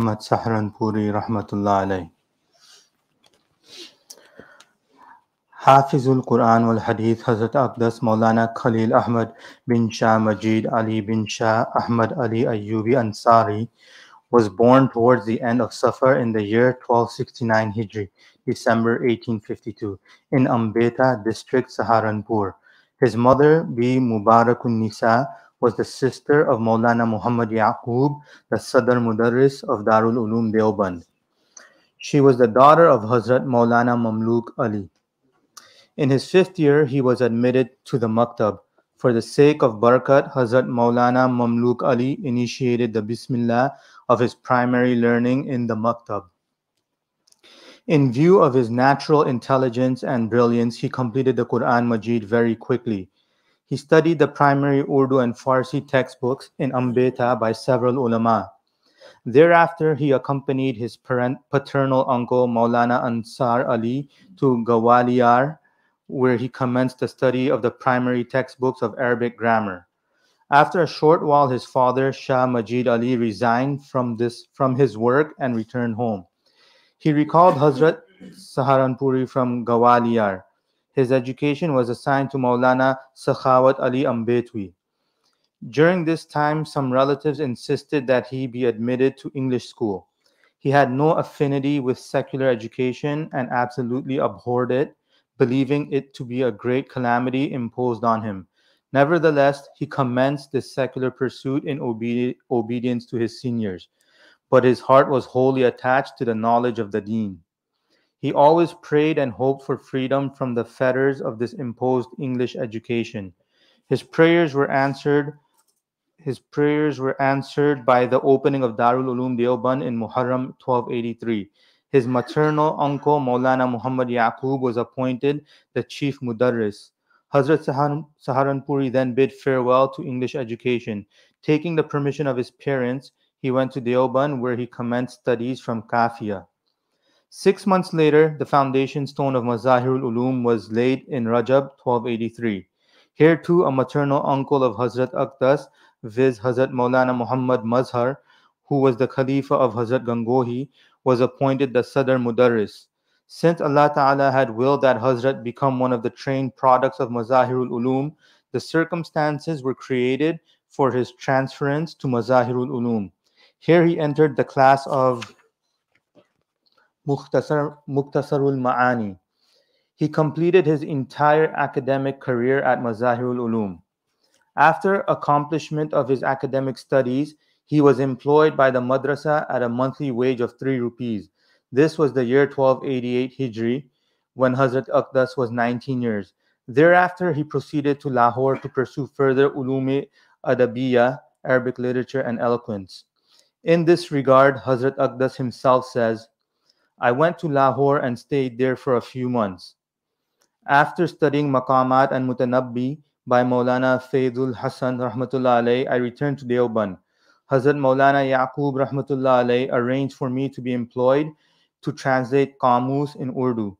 Ahmad Saharanpuri Rahmatullah alayh. Hafizul Quran wal Hadith Hazrat Aqdas Maulana Khalil Ahmad bin Shah Majid Ali bin Shah Ahmad Ali Ayyubi Ansari was born towards the end of Safar in the year 1269 Hijri, December 1852, in Ambeta district, Saharanpur. His mother, Bi Mubarakun Nisa, was the sister of Maulana Muhammad Yaqub, the Sadr Mudarris of Darul Ulum Deoband. She was the daughter of Hazrat Maulana Mamluk Ali. In his fifth year, he was admitted to the Maktab. For the sake of Barakat, Hazrat Maulana Mamluk Ali initiated the Bismillah of his primary learning in the Maktab. In view of his natural intelligence and brilliance, he completed the Quran Majid very quickly. He studied the primary Urdu and Farsi textbooks in Ambeta by several ulama. Thereafter, he accompanied his paternal uncle Maulana Ansar Ali to Gwalior, where he commenced the study of the primary textbooks of Arabic grammar. After a short while, his father, Shah Majid Ali, resigned from, this, from his work and returned home. He recalled Hazrat Saharanpuri from Gwalior. His education was assigned to Maulana Sakhawat Ali Ambetwi. During this time, some relatives insisted that he be admitted to English school. He had no affinity with secular education and absolutely abhorred it, believing it to be a great calamity imposed on him. Nevertheless, he commenced this secular pursuit in obe- obedience to his seniors, but his heart was wholly attached to the knowledge of the deen. He always prayed and hoped for freedom from the fetters of this imposed English education. His prayers were answered. His prayers were answered by the opening of Darul Ulum Deoband in Muharram 1283. His maternal uncle Maulana Muhammad Yaqub was appointed the chief mudarris. Hazrat Saharanpuri then bid farewell to English education. Taking the permission of his parents, he went to Deoband where he commenced studies from Kafia. Six months later, the foundation stone of Mazahirul Ulum was laid in Rajab 1283. Here too, a maternal uncle of Hazrat Aqdas, viz. Hazrat Maulana Muhammad Mazhar, who was the Khalifa of Hazrat Gangohi, was appointed the Sadr Mudarris. Since Allah Ta'ala had willed that Hazrat become one of the trained products of Mazahirul Ulum, the circumstances were created for his transference to Mazahirul Ulum. Here he entered the class of Mukhtasar, Mukhtasarul Ma'ani. He completed his entire academic career at Mazahirul Ulum. After accomplishment of his academic studies, he was employed by the madrasa at a monthly wage of 3 rupees. This was the year 1288 Hijri, when Hazrat Aqdas was 19 years. Thereafter, he proceeded to Lahore to pursue further ulumi adabiya, Arabic literature, and eloquence. In this regard, Hazrat Aqdas himself says, I went to Lahore and stayed there for a few months. After studying Maqamat and Mutanabbi by Maulana Faidul Hassan Rahmatullah alayh, I returned to Deoband. Hazrat Maulana Yaqub Rahmatullah alayh arranged for me to be employed to translate Qamus in Urdu.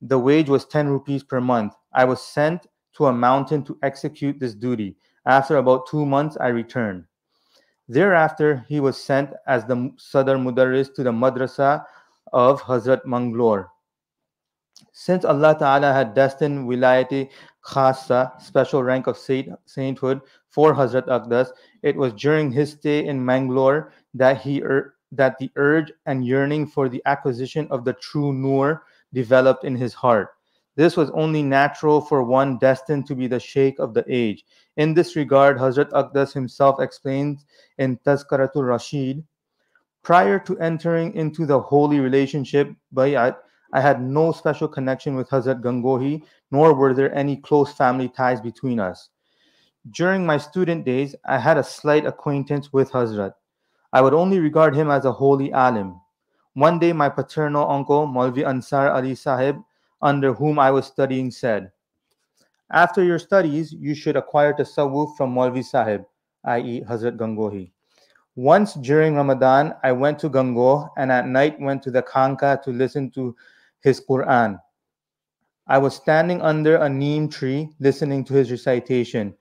The wage was 10 rupees per month. I was sent to a mountain to execute this duty. After about two months, I returned. Thereafter, he was sent as the Sadr Mudarris to the madrasa of Hazrat Manglore. Since Allah Ta'ala had destined wilayati khasa, special rank of saint, sainthood for Hazrat Aqdas, it was during his stay in Mangalore that he that the urge and yearning for the acquisition of the true Nur developed in his heart. This was only natural for one destined to be the Sheikh of the age. In this regard, Hazrat Aqdas himself explains in Tazkiratul Rashid Prior to entering into the holy relationship, Bayat, I had no special connection with Hazrat Gangohi, nor were there any close family ties between us. During my student days, I had a slight acquaintance with Hazrat. I would only regard him as a holy alim. One day, my paternal uncle, Maulvi Ansar Ali Sahib, under whom I was studying, said, After your studies, you should acquire tasawwuf from Maulvi Sahib, i.e., Hazrat Gangohi. Once during Ramadan, I went to Gangoh and at night went to the Khanqah to listen to his Quran. I was standing under a neem tree listening to his recitation.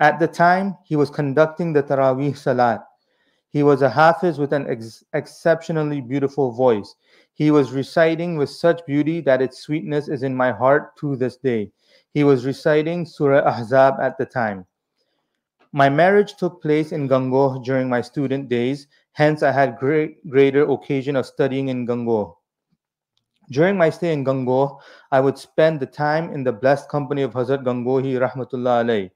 At the time, he was conducting the Taraweeh Salat. He was a hafiz with an ex- exceptionally beautiful voice. He was reciting with such beauty that its sweetness is in my heart to this day. He was reciting Surah Ahzab at the time. My marriage took place in Gangoh during my student days, hence, I had great, greater occasion of studying in Gangoh. During my stay in Gangoh, I would spend the time in the blessed company of Hazrat Gangohi Rahmatullah alayh.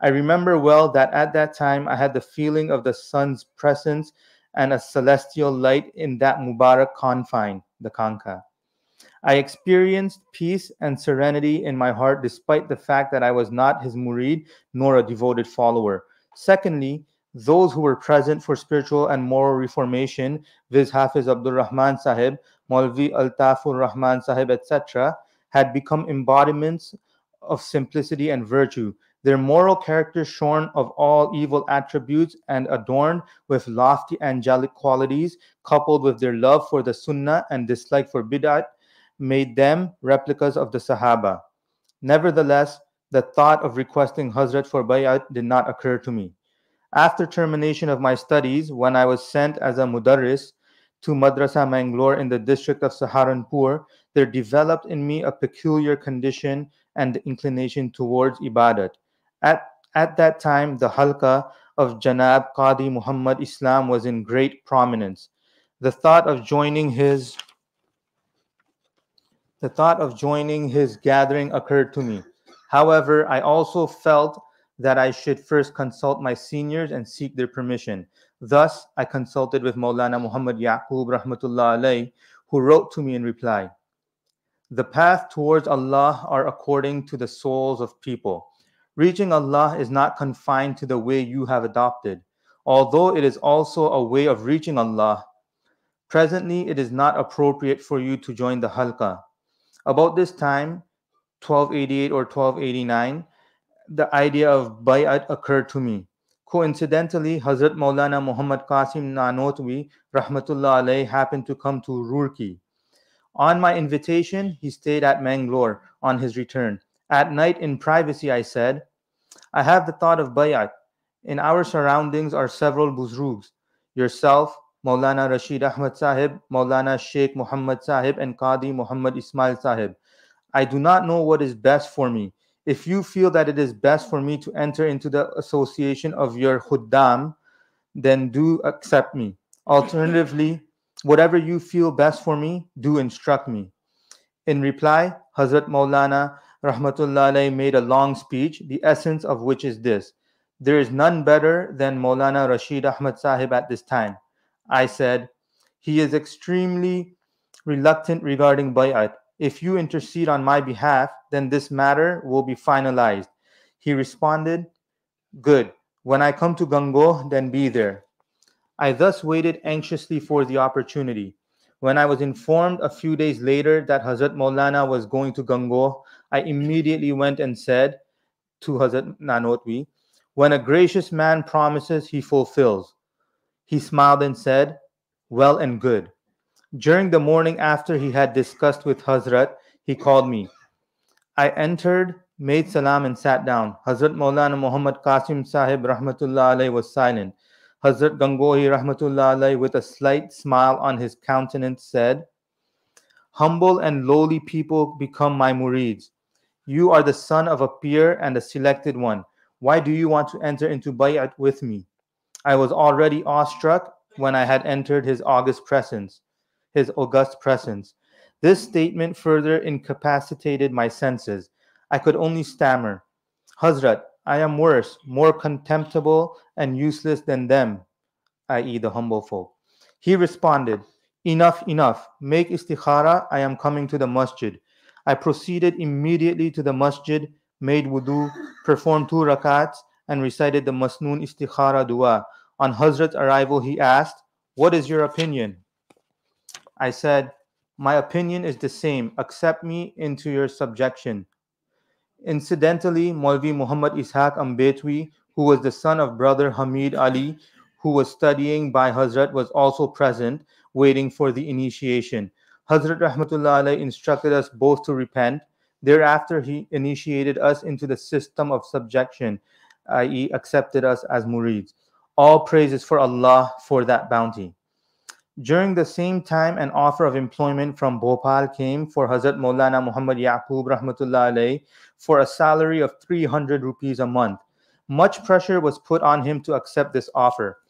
I remember well that at that time I had the feeling of the sun's presence and a celestial light in that Mubarak confine, the Khanqah. I experienced peace and serenity in my heart despite the fact that I was not his murid nor a devoted follower. Secondly, those who were present for spiritual and moral reformation, viz. Hafiz Abdul Rahman Sahib, Maulvi Altafur Rahman Sahib, etc., had become embodiments of simplicity and virtue. Their moral character shorn of all evil attributes and adorned with lofty angelic qualities, coupled with their love for the Sunnah and dislike for Bid'at, made them replicas of the Sahaba. Nevertheless, the thought of requesting Hazrat for bay'at did not occur to me. After termination of my studies, when I was sent as a mudarris to Madrasa Mangalore in the district of Saharanpur, there developed in me a peculiar condition and inclination towards ibadat. At, at that time, the halqa of Janab Qadi Muhammad Ismail was in great prominence. The thought of joining his the thought of joining his gathering occurred to me. However, I also felt that I should first consult my seniors and seek their permission. Thus, I consulted with Maulana Muhammad Yaqub Rahmatullah alayh, who wrote to me in reply The path towards Allah are according to the souls of people. Reaching Allah is not confined to the way you have adopted, although it is also a way of reaching Allah. Presently, it is not appropriate for you to join the halqa. About this time, 1288 or 1289, the idea of bay'at occurred to me. Coincidentally, Hazrat Maulana Muhammad Qasim Nanotwi rahmatullah alayh happened to come to Roorkee. On my invitation, he stayed at Mangalore on his return. At night in privacy, I said, I have the thought of bay'at. In our surroundings are several buzurgs, yourself, Maulana Rashid Ahmad Sahib, Maulana Sheikh Muhammad Sahib, and Qadi Muhammad Ismail Sahib. I do not know what is best for me if you feel that it is best for me to enter into the association of your khuddam, then do accept me. Alternatively, whatever you feel best for me, do instruct me. In reply, Hazrat Maulana Rahmatullah made a long speech, the essence of which is this There is none better than Maulana Rashid Ahmad Sahib at this time. I said, He is extremely reluctant regarding bay'at if you intercede on my behalf, then this matter will be finalized. He responded, Good. When I come to Gangoh, then be there. I thus waited anxiously for the opportunity. When I was informed a few days later that Hazrat Maulana was going to Gangoh, I immediately went and said to Hazrat Nanotwi, When a gracious man promises, he fulfills. He smiled and said, Well and good. During the morning after he had discussed with Hazrat, he called me. I entered, made salam, and sat down. Hazrat Maulana Muhammad Qasim Sahib Rahmatullah alayhi was silent. Hazrat Gangohi Rahmatullah alayhi, with a slight smile on his countenance, said, Humble and lowly people become my murids. You are the son of a peer and a selected one. Why do you want to enter into bay'at with me? I was already awestruck when I had entered his august presence his august presence. This statement further incapacitated my senses. I could only stammer, Hazrat, I am worse, more contemptible and useless than them, i.e., the humble folk. He responded, Enough, enough. Make istikhara. I am coming to the masjid. I proceeded immediately to the masjid, made wudu, performed two rakats, and recited the Masnoon istikhara dua. On Hazrat's arrival, he asked, What is your opinion? I said, My opinion is the same. Accept me into your subjection. Incidentally, Maulvi Muhammad Ishaq Ambetwi, who was the son of brother Hamid Ali, who was studying by Hazrat, was also present, waiting for the initiation. Hazrat Rahmatullah instructed us both to repent. Thereafter, he initiated us into the system of subjection, i.e., accepted us as murids. All praise is for Allah for that bounty. During the same time, an offer of employment from Bhopal came for Hazrat Maulana Muhammad Yaqub Rahmatullah alayh for a salary of 300 rupees a month. Much pressure was put on him to accept this offer.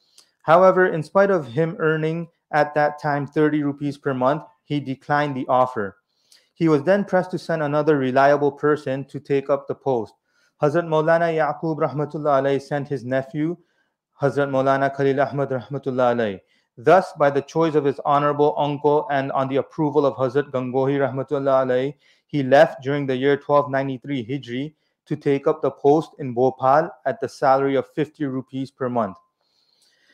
However, in spite of him earning at that time 30 rupees per month, he declined the offer. He was then pressed to send another reliable person to take up the post. Hazrat Maulana Yaqub Rahmatullah alayh sent his nephew, Hazrat Maulana Khalil Ahmad Rahmatullah alayh. Thus, by the choice of his honorable uncle and on the approval of Hazrat Gangohi Rahmatullah alayhi, he left during the year 1293 Hijri to take up the post in Bhopal at the salary of 50 rupees per month.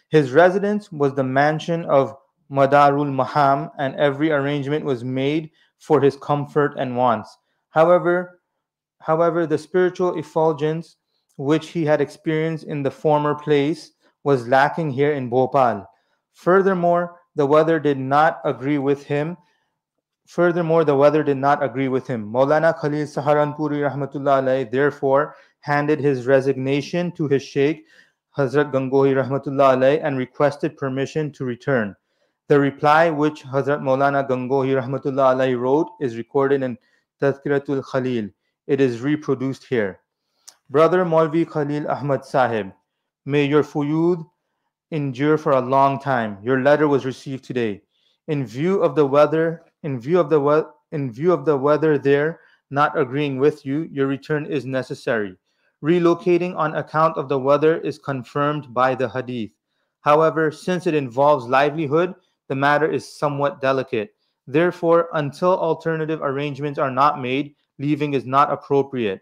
His residence was the mansion of Madarul Maham, and every arrangement was made for his comfort and wants. However, however, the spiritual effulgence which he had experienced in the former place was lacking here in Bhopal. Furthermore, the weather did not agree with him. Furthermore, the weather did not agree with him. Maulana Khalil Saharanpuri rahmatullah therefore handed his resignation to his sheikh Hazrat Gangohi rahmatullah and requested permission to return. The reply which Hazrat Maulana Gangohi rahmatullah wrote is recorded in Tazkiratul Khalil. It is reproduced here. Brother Maulvi Khalil Ahmad Sahib, may your fuyud endure for a long time. Your letter was received today. In view of the weather, in view of the we- in view of the weather there not agreeing with you, your return is necessary. Relocating on account of the weather is confirmed by the hadith. However, since it involves livelihood, the matter is somewhat delicate. Therefore, until alternative arrangements are not made, leaving is not appropriate.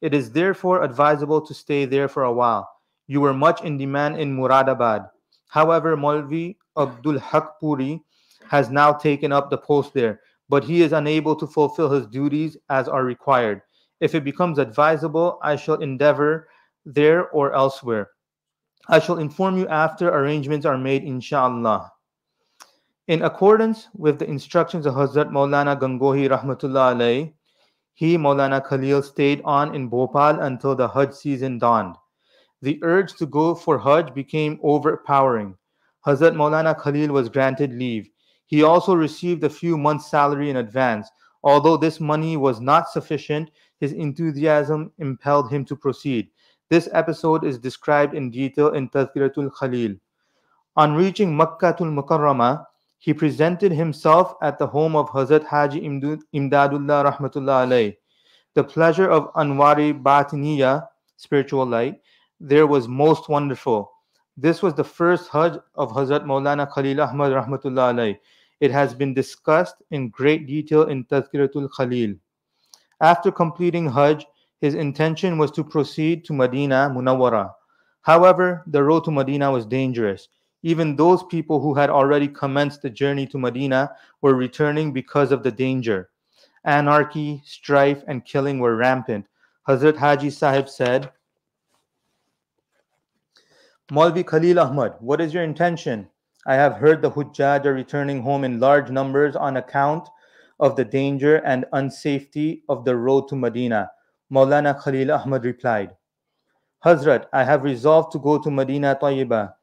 It is therefore advisable to stay there for a while. You were much in demand in Muradabad. However, Maulvi Abdul Haq Puri has now taken up the post there, but he is unable to fulfill his duties as are required. If it becomes advisable, I shall endeavor there or elsewhere. I shall inform you after arrangements are made, inshallah. In accordance with the instructions of Hazrat Maulana Gangohi Rahmatullah alayhi, he, Maulana Khalil, stayed on in Bhopal until the Hajj season dawned the urge to go for Hajj became overpowering. Hazrat Maulana Khalil was granted leave. He also received a few months' salary in advance. Although this money was not sufficient, his enthusiasm impelled him to proceed. This episode is described in detail in Tazkiratul Khalil. On reaching Makkatul Mukarramah, he presented himself at the home of Hazrat Haji Imdadullah Rahmatullah alayh. The pleasure of Anwari Batiniya, spiritual light, there was most wonderful. This was the first Hajj of Hazrat Maulana Khalil Ahmad Rahmatullah alayh. It has been discussed in great detail in Tazkiratul Khalil. After completing Hajj, his intention was to proceed to Medina Munawwara. However, the road to Medina was dangerous. Even those people who had already commenced the journey to Medina were returning because of the danger. Anarchy, strife, and killing were rampant. Hazrat Haji Sahib said, Maulvi Khalil Ahmad, what is your intention? I have heard the Hujjaj are returning home in large numbers on account of the danger and unsafety of the road to Medina. Maulana Khalil Ahmad replied, Hazrat, I have resolved to go to Medina Tayyibah.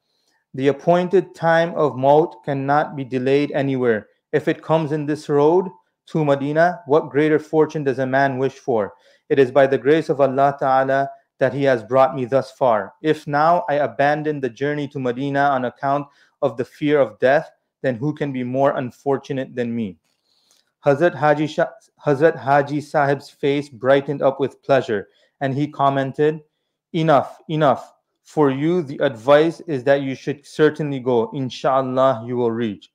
The appointed time of Maut cannot be delayed anywhere. If it comes in this road to Medina, what greater fortune does a man wish for? It is by the grace of Allah Ta'ala that he has brought me thus far. If now I abandon the journey to Medina on account of the fear of death, then who can be more unfortunate than me? Hazrat Haji, Hazrat Haji Sahib's face brightened up with pleasure, and he commented, Enough, enough. For you, the advice is that you should certainly go. Inshallah, you will reach.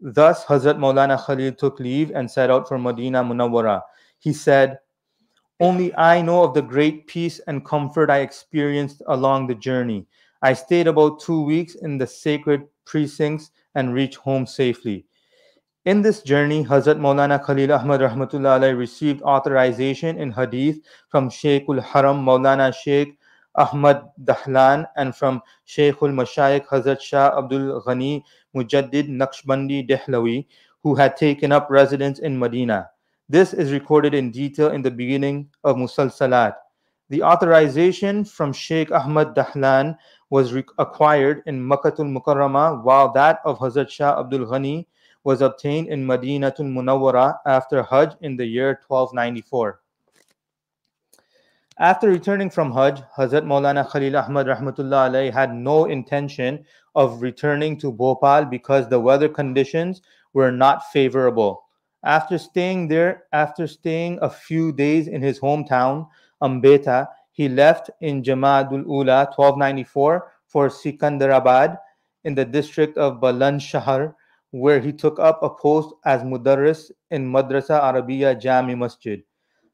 Thus, Hazrat Maulana Khalil took leave and set out for Medina Munawwara. He said, only I know of the great peace and comfort I experienced along the journey. I stayed about two weeks in the sacred precincts and reached home safely. In this journey, Hazrat Maulana Khalil Ahmad Rahmatullah received authorization in Hadith from Sheikhul Haram Maulana Sheikh Ahmad Dahlan and from Sheikhul Mashayikh Hazrat Shah Abdul Ghani Mujaddid Naqshbandi Dehlawi, who had taken up residence in Medina. This is recorded in detail in the beginning of Musalsalat. The authorization from Sheikh Ahmad Dahlan was re- acquired in Makkatul Mukarrama, while that of Hazrat Shah Abdul Ghani was obtained in Madinatul Munawwara after Hajj in the year 1294. After returning from Hajj, Hazrat Maulana Khalil Ahmad Rahmatullah alayhi had no intention of returning to Bhopal because the weather conditions were not favorable. After staying there, after staying a few days in his hometown, Ambeta, he left in Jamadul Ula 1294 for Sikandarabad in the district of Bulandshahr, where he took up a post as Mudarris in Madrasa Arabiya Jami Masjid.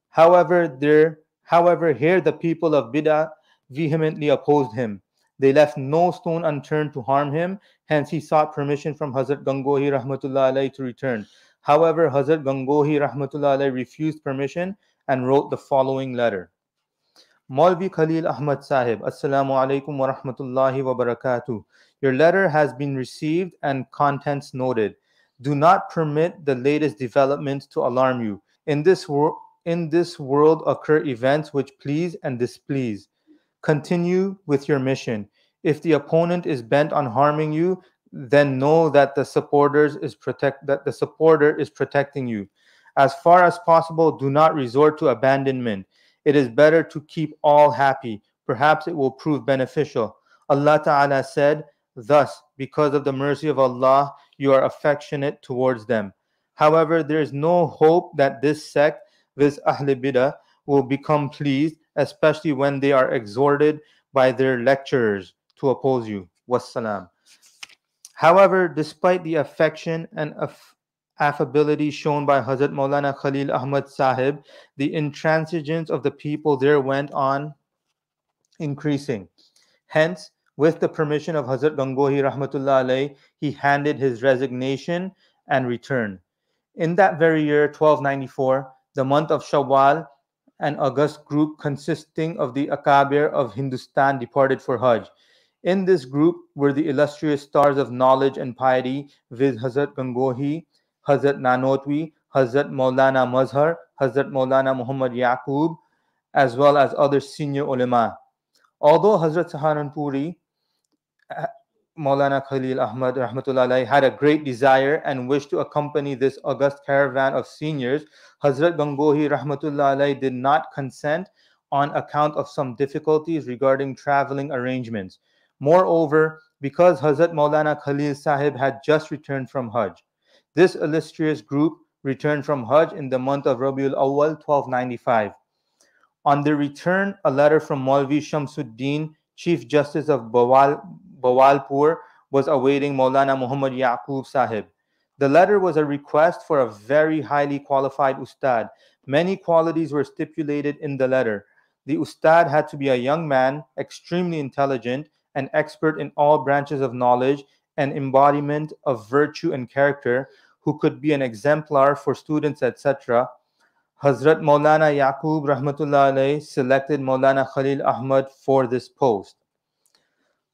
However, there However, here the people of Bid'ah vehemently opposed him. They left no stone unturned to harm him, hence he sought permission from Hazrat Gangohi Rahmatullah alayhi to return. However, Hazrat Gangohi Rahmatullah alayhi refused permission and wrote the following letter. Maulvi Khalil Ahmad Sahib, Assalamu alaikum wa rahmatullahi wa barakatuh. Your letter has been received and contents noted. Do not permit the latest developments to alarm you. In this world, in this world occur events which please and displease. Continue with your mission. If the opponent is bent on harming you, then know that the supporters is protect that the supporter is protecting you. As far as possible, do not resort to abandonment. It is better to keep all happy. Perhaps it will prove beneficial. Allah Ta'ala said, Thus, because of the mercy of Allah, you are affectionate towards them. However, there is no hope that this sect this Ahl Bidah will become pleased, especially when they are exhorted by their lecturers to oppose you. Wassalam. However, despite the affection and aff- affability shown by Hazrat Maulana Khalil Ahmad Sahib, the intransigence of the people there went on increasing. Hence, with the permission of Hazrat Gangohi Rahmatullah alayh, he handed his resignation and returned. In that very year, 1294, the month of Shawwal, an august group consisting of the Akabir of Hindustan departed for Hajj. In this group were the illustrious stars of knowledge and piety, viz. Hazrat Gangohi, Hazrat Nanotwi, Hazrat Maulana Mazhar, Hazrat Maulana Muhammad Yaqub, as well as other senior ulama. Although Hazrat Saharanpuri Maulana Khalil Ahmad rahmatullah had a great desire and wish to accompany this august caravan of seniors, Hazrat Gangohi rahmatullah did not consent on account of some difficulties regarding traveling arrangements. Moreover, because Hazrat Maulana Khalil Sahib had just returned from Hajj. This illustrious group returned from Hajj in the month of Rabiul Awal 1295. On their return, a letter from Maulvi Shamsuddin, Chief Justice of Bawal, Bahawalpur was awaiting Maulana Muhammad Yaqub Sahib. The letter was a request for a very highly qualified ustad. Many qualities were stipulated in the letter. The ustad had to be a young man, extremely intelligent, and expert in all branches of knowledge an embodiment of virtue and character, who could be an exemplar for students, etc. Hazrat Maulana Yaqub Rahmatullah selected Maulana Khalil Ahmad for this post.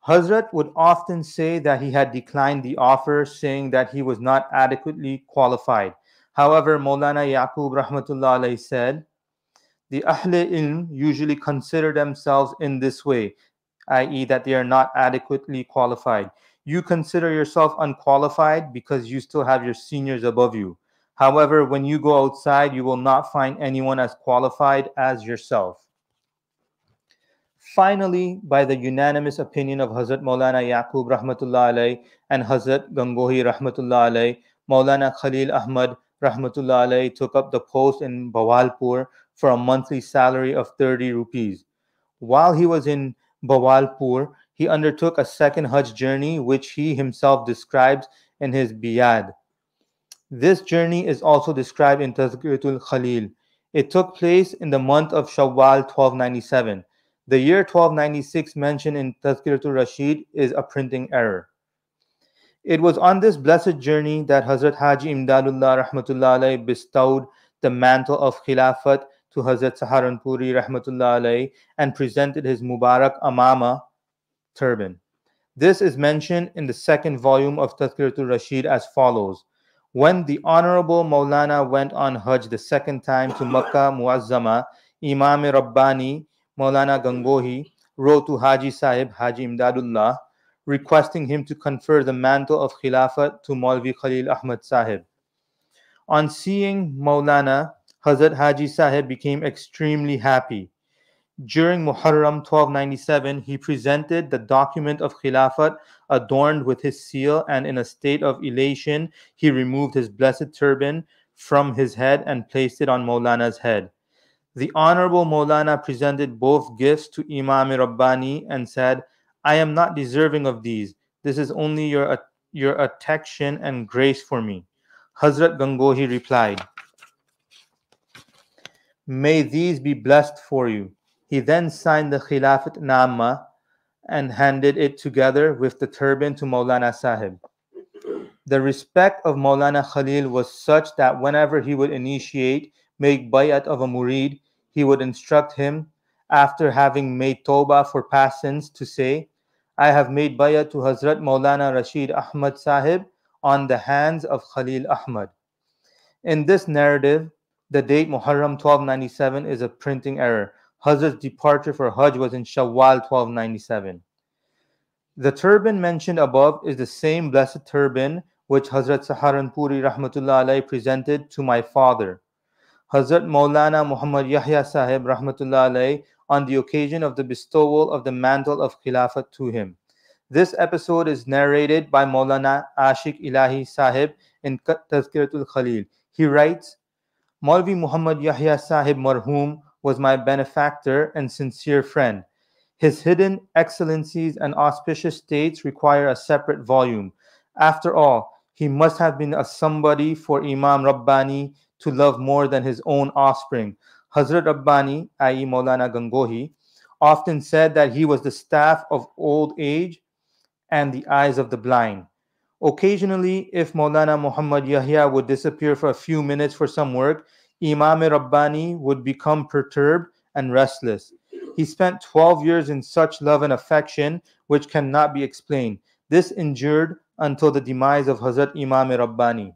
Hazrat would often say that he had declined the offer, saying that he was not adequately qualified. However, Maulana Yaqub Rahmatullah said, the Ahl Ilm usually consider themselves in this way, i.e., that they are not adequately qualified. You consider yourself unqualified because you still have your seniors above you. However, when you go outside, you will not find anyone as qualified as yourself. Finally, by the unanimous opinion of Hazrat Maulana Yaqub Rahmatullah alayh and Hazrat Gangohi Rahmatullah alayh, Maulana Khalil Ahmad Rahmatullah alayh took up the post in Bahawalpur for a monthly salary of 30 rupees. While he was in Bahawalpur, he undertook a second Hajj journey, which he himself describes in his Biyad. This journey is also described in Tazkiratul Khalil. It took place in the month of Shawwal 1297. The year 1296 mentioned in Tazkiratul Rashid is a printing error. It was on this blessed journey that Hazrat Haji Imdadullah rahmatullah bestowed the mantle of Khilafat to Hazrat Saharanpuri rahmatullah and presented his Mubarak Amama turban. This is mentioned in the second volume of Tazkiratul Rashid as follows. When the Honorable Maulana went on Hajj the second time to Makkah Muazzama, Imam Rabbani Maulana Gangohi, wrote to Haji Sahib, Haji Imdadullah, requesting him to confer the mantle of Khilafat to Maulvi Khalil Ahmad Sahib. On seeing Maulana, Hazrat Haji Sahib became extremely happy. During Muharram 1297, he presented the document of Khilafat adorned with his seal, and in a state of elation, he removed his blessed turban from his head and placed it on Maulana's head. The Honorable Maulana presented both gifts to Imam Rabbani and said, I am not deserving of these. This is only your, your attention and grace for me. Hazrat Gangohi replied, May these be blessed for you. He then signed the Khilafat Nama and handed it together with the turban to Maulana Sahib. The respect of Maulana Khalil was such that whenever he would initiate, make bayat of a murid, he would instruct him, after having made tawbah for past sins, to say, I have made bayat to Hazrat Maulana Rashid Ahmad Sahib on the hands of Khalil Ahmad. In this narrative, the date Muharram 1297 is a printing error. Hazrat's departure for Hajj was in Shawwal 1297. The turban mentioned above is the same blessed turban which Hazrat Saharanpuri Rahmatullah presented to my father. Hazrat Maulana Muhammad Yahya Sahib Rahmatullah on the occasion of the bestowal of the mantle of Khilafat to him. This episode is narrated by Maulana Ashik Ilahi Sahib in Tazkiratul Khalil. He writes, Maulvi Muhammad Yahya Sahib Marhum was my benefactor and sincere friend. His hidden excellencies and auspicious states require a separate volume. After all, he must have been a somebody for Imam Rabbani to love more than his own offspring. Hazrat Rabbani, i.e. Maulana Gangohi, often said that he was the staff of old age and the eyes of the blind. Occasionally, if Maulana Muhammad Yahya would disappear for a few minutes for some work, Imam Rabbani would become perturbed and restless. He spent 12 years in such love and affection which cannot be explained. This endured until the demise of Hazrat Imam Rabbani.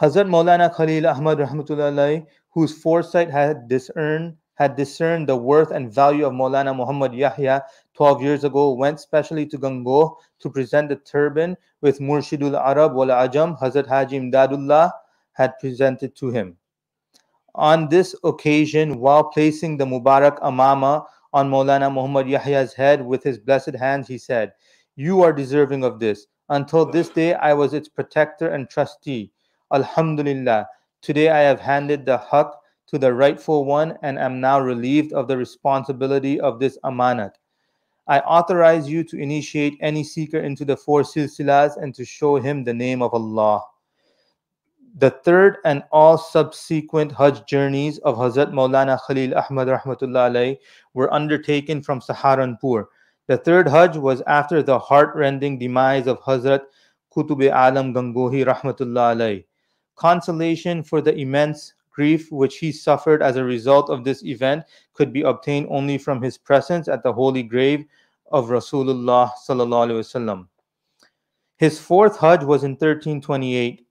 Hazrat Maulana Khalil Ahmad Rahmatullah whose foresight had discerned had discerned the worth and value of Maulana Muhammad Yahya 12 years ago, went specially to Gangoh to present the turban with Murshidul Arab wal Ajam, Hazrat Haji Imdadullah had presented to him. On this occasion, while placing the Mubarak Amama on Maulana Muhammad Yahya's head with his blessed hands, he said, You are deserving of this. Until this day, I was its protector and trustee. Alhamdulillah. Today I have handed the haqq to the rightful one and am now relieved of the responsibility of this amanat. I authorize you to initiate any seeker into the four silsilas and to show him the name of Allah. The third and all subsequent Hajj journeys of Hazrat Maulana Khalil Ahmad rahmatullah were undertaken from Saharanpur. The third Hajj was after the heart-rending demise of Hazrat Qutub Alam Gangohi rahmatullah Consolation for the immense grief which he suffered as a result of this event could be obtained only from his presence at the holy grave of Rasulullah sallallahu His fourth Hajj was in 1328.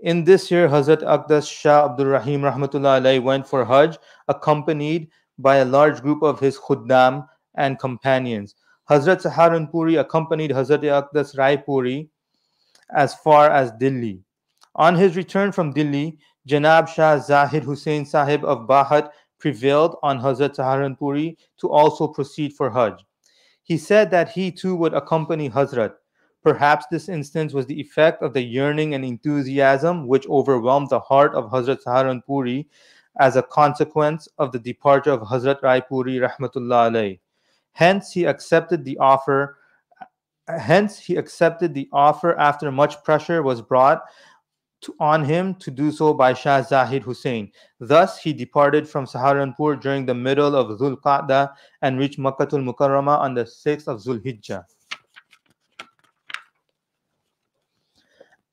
In this year, Hazrat Aqdas Shah Abdul Rahim rahmatullah went for Hajj, accompanied by a large group of his khuddam and companions. Hazrat Saharanpuri accompanied Hazrat Aqdas Raipuri as far as Delhi. On his return from Delhi, Janab Shah Zahid Hussain Sahib of Bahat prevailed on Hazrat Saharanpuri to also proceed for Hajj. He said that he too would accompany Hazrat. Perhaps this instance was the effect of the yearning and enthusiasm which overwhelmed the heart of Hazrat Saharanpuri as a consequence of the departure of Hazrat Raipuri rahmatullah alayh. Hence he accepted the offer hence he accepted the offer after much pressure was brought to, on him to do so by Shah Zahid Hussain. Thus, he departed from Saharanpur during the middle of Dhul Qa'dah and reached Makkatul Mukarramah on the 6th of Dhul Hijjah.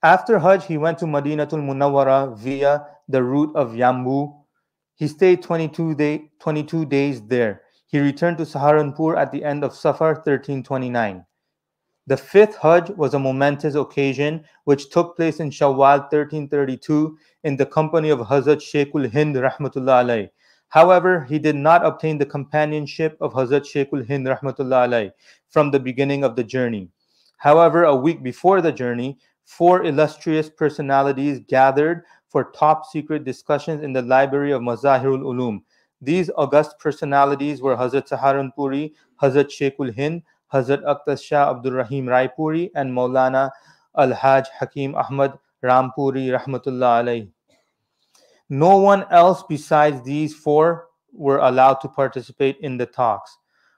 After Hajj, he went to Madinatul Munawwara via the route of Yanbu. He stayed 22, day, 22 days there. He returned to Saharanpur at the end of Safar 1329. The fifth Hajj was a momentous occasion which took place in Shawwal 1332 in the company of Hazrat Sheikhul Hind rahmatullah alayh. However, he did not obtain the companionship of Hazrat Sheikhul Hind rahmatullah alayh from the beginning of the journey. However, a week before the journey, four illustrious personalities gathered for top secret discussions in the library of Mazahirul Ulum. These august personalities were Hazrat Saharanpuri, Hazrat Sheikhul Hind, Hazrat Aqdas Shah Abdul Rahim Raipuri, and Maulana Al Haj Hakim Ahmad Rampuri rahmatullah alayh. No one else besides these four were allowed to participate in the talks.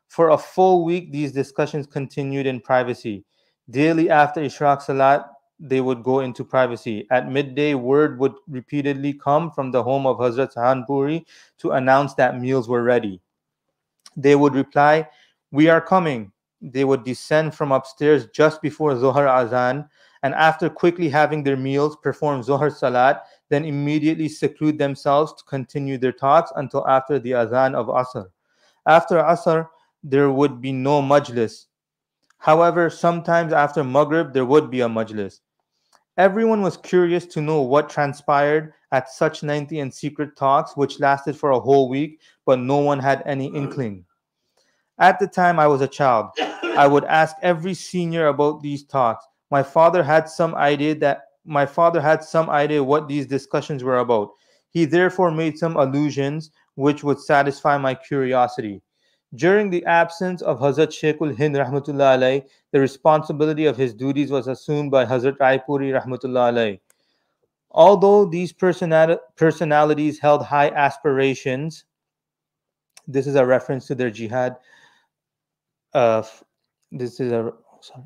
For a full week, these discussions continued in privacy. Daily after Ishraq Salat, they would go into privacy. At midday, word would repeatedly come from the home of Hazrat Saharanpuri to announce that meals were ready. They would reply, We are coming. They would descend from upstairs just before Zohar Azan and after quickly having their meals, perform Zohar Salat, then immediately seclude themselves to continue their talks until after the Azan of Asr. After Asr, there would be no majlis. However, sometimes after Maghrib, there would be a majlis. Everyone was curious to know what transpired at such lengthy and secret talks, which lasted for a whole week, but no one had any inkling. At the time I was a child, I would ask every senior about these talks. My father had some idea that my father had some idea what these discussions were about. He therefore made some allusions which would satisfy my curiosity. During the absence of Hazrat Sheikhul Hind rahmatullah alayh, the responsibility of his duties was assumed by Hazrat Raipuri rahmatullah alayh. Although these personali- personalities held high aspirations, this is a reference to their jihad. Uh, this is a sorry.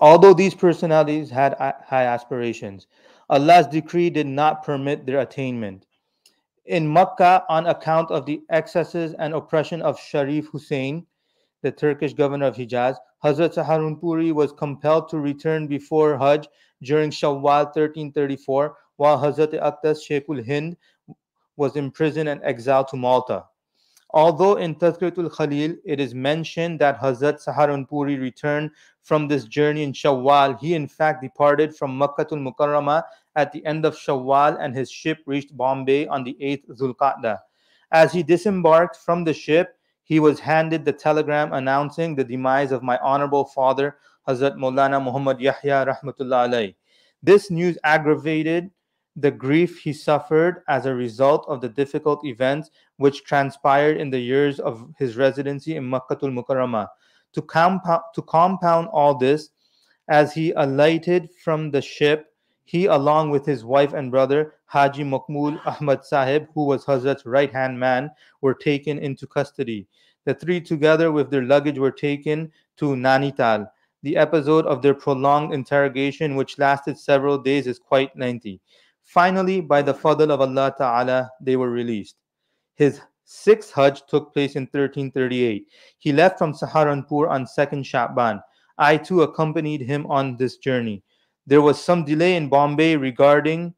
Although these personalities had high aspirations, Allah's decree did not permit their attainment in Makkah on account of the excesses and oppression of Sharif Hussein, the Turkish governor of Hijaz, Hazrat Saharanpuri was compelled to return before Hajj during Shawwal 1334, while Hazrat Aqdas Sheikhul Hind was imprisoned and exiled to Malta. Although in Tazkiratul Khalil it is mentioned that Hazrat Saharanpuri returned from this journey in Shawwal, he in fact departed from Makkatul Mukarramah at the end of Shawwal and his ship reached Bombay on the 8th Zulqa'dah. As he disembarked from the ship, he was handed the telegram announcing the demise of my honorable father, Hazrat Maulana Muhammad Yahya Rahmatullah alayh. This news aggravated the grief he suffered as a result of the difficult events which transpired in the years of his residency in Makkatul Mukarramah. To, compound, to compound all this, as he alighted from the ship, he, along with his wife and brother, Haji Makmul Ahmad Sahib, who was Hazrat's right hand man, were taken into custody. The three, together with their luggage, were taken to Nainital. The episode of their prolonged interrogation, which lasted several days, is quite lengthy. Finally, by the fadl of Allah Ta'ala, they were released. His sixth Hajj took place in 1338. He left from Saharanpur on 2nd Sha'ban. I too accompanied him on this journey. There was some delay in Bombay regarding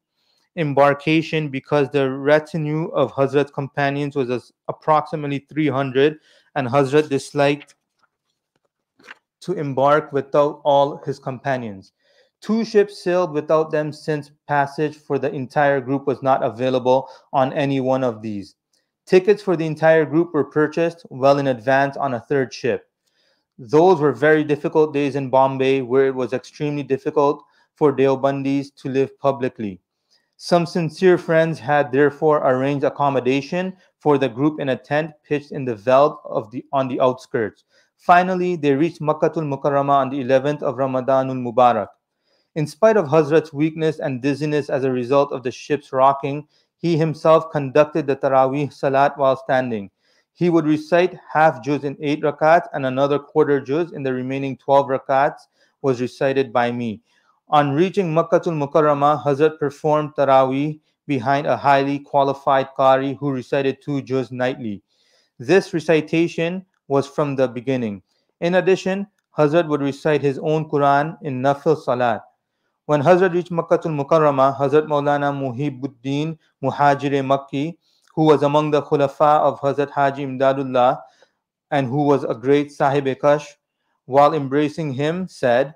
embarkation because the retinue of Hazrat's companions was approximately 300 and Hazrat disliked to embark without all his companions. Two ships sailed without them since passage for the entire group was not available on any one of these. Tickets for the entire group were purchased well in advance on a third ship. Those were very difficult days in Bombay where it was extremely difficult for Deobandis to live publicly. Some sincere friends had therefore arranged accommodation for the group in a tent pitched in the veld of the on the outskirts. Finally, they reached Makkatul Mukarramah on the 11th of Ramadanul Mubarak. In spite of Hazrat's weakness and dizziness as a result of the ship's rocking, he himself conducted the Taraweeh Salat while standing. He would recite half juz in eight rakats and another quarter juz in the remaining 12 rakats was recited by me. On reaching Makkatul Mukarramah, Hazrat performed Taraweeh behind a highly qualified Qari who recited two juz nightly. This recitation was from the beginning. In addition, Hazrat would recite his own Quran in Nafil Salat. When Hazrat reached Makkatul Mukarramah, Hazrat Maulana Muhibuddin Muhajir Makki, who was among the Khulafa of Hazrat Haji Imdadullah and who was a great Sahib Kashf, while embracing him, said,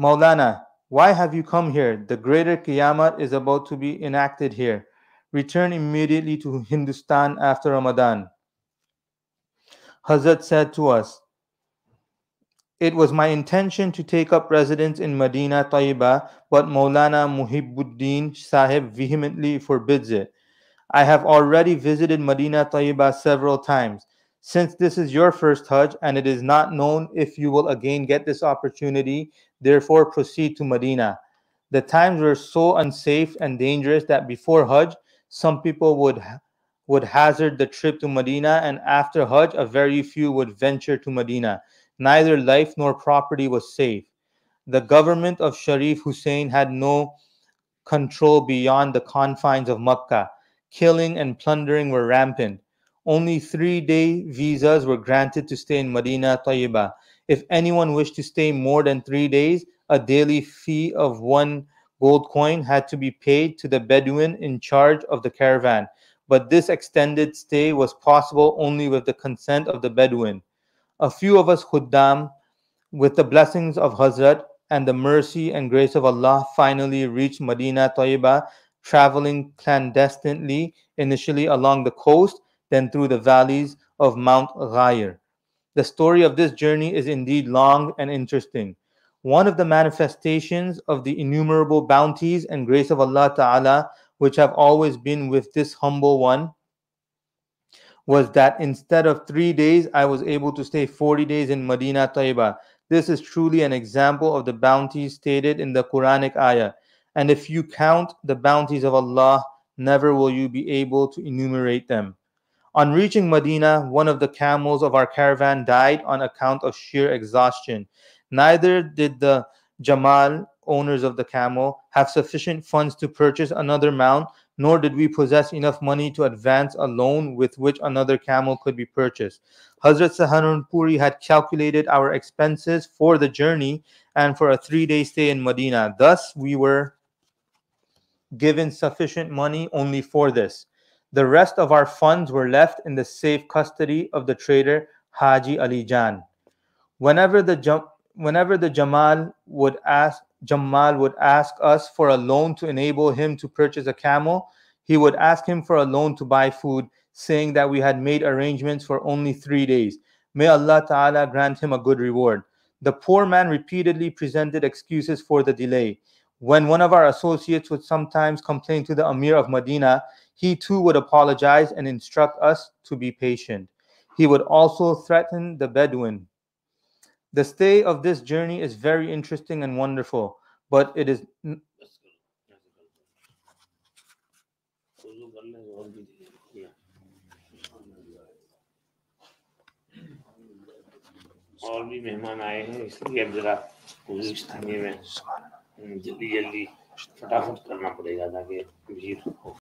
Maulana, why have you come here? The greater Qiyamah is about to be enacted here. return immediately to Hindustan after Ramadan. Hazrat said to us, It was my intention to take up residence in Medina Tayyiba, but Maulana Muhibbuddin Sahib vehemently forbids it. I have already visited Medina Tayyiba several times. Since this is your first Hajj and it is not known if you will again get this opportunity, therefore proceed to Medina. The times were so unsafe and dangerous that before Hajj, some people would would hazard the trip to Medina, and after Hajj, a very few would venture to Medina. Neither life nor property was safe. The government of Sharif Hussein had no control beyond the confines of Makkah. Killing and plundering were rampant. Only three day visas were granted to stay in Medina Tayyiba. If anyone wished to stay more than three days, a daily fee of one gold coin had to be paid to the Bedouin in charge of the caravan but this extended stay was possible only with the consent of the Bedouin. A few of us Khuddam, with the blessings of Hazrat and the mercy and grace of Allah, finally reached Medina Tayyiba, traveling clandestinely, initially along the coast, then through the valleys of Mount Ghair. The story of this journey is indeed long and interesting. One of the manifestations of the innumerable bounties and grace of Allah Ta'ala which have always been with this humble one was that instead of three days, I was able to stay 40 days in Medina Tayyiba. This is truly an example of the bounties stated in the Quranic ayah. And if you count the bounties of Allah, never will you be able to enumerate them. On reaching Medina, one of the camels of our caravan died on account of sheer exhaustion. Neither did the Jamal owners of the camel have sufficient funds to purchase another mount, nor did we possess enough money to advance a loan with which another camel could be purchased. Hazrat Saharanpuri had calculated our expenses for the journey and for a three day stay in Medina. Thus, we were given sufficient money only for this. The rest of our funds were left in the safe custody of the trader Haji Ali Jan. Whenever the whenever the Jamal would ask Jamal would ask us for a loan to enable him to purchase a camel, he would ask him for a loan to buy food, saying that we had made arrangements for only three days. May Allah Ta'ala grant him a good reward. The poor man repeatedly presented excuses for the delay. When one of our associates would sometimes complain to the Amir of Medina, he too would apologize and instruct us to be patient. He would also threaten the Bedouin the stay of this journey is very interesting and wonderful, but it is और भी मेहमान आए हैं इसलिए अब जरा कोशिश थाने में जल्दी जल्दी फटाफट करना पड़ेगा ताकि भीड़ हो